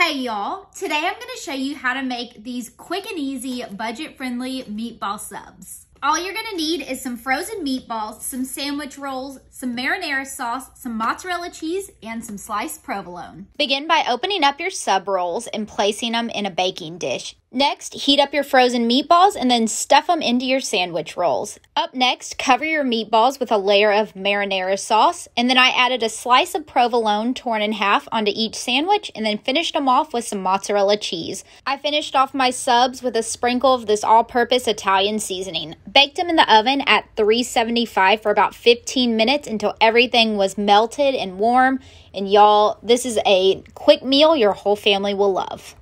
Hey y'all, today I'm going to show you how to make these quick and easy budget-friendly meatball subs. All you're gonna need is some frozen meatballs, some sandwich rolls, some marinara sauce, some mozzarella cheese, and some sliced provolone. Begin by opening up your sub rolls and placing them in a baking dish. Next, heat up your frozen meatballs and then stuff them into your sandwich rolls. Up next, cover your meatballs with a layer of marinara sauce, and then I added a slice of provolone torn in half onto each sandwich and then finished them off with some mozzarella cheese. I finished off my subs with a sprinkle of this all purpose Italian seasoning. Baked them in the oven at 375 for about 15 minutes until everything was melted and warm. And y'all, this is a quick meal your whole family will love.